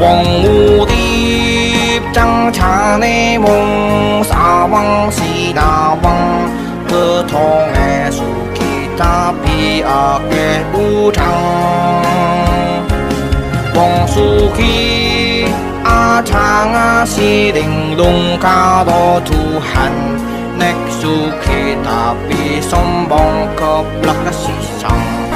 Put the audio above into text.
bong u đi trăng cha nê mông sa băng si đa băng cơ thong e su ki ta pi à a u trăng. 봉수기 아장아 시링롱 가도 두한 넥수 기타비 선봉컵 락시상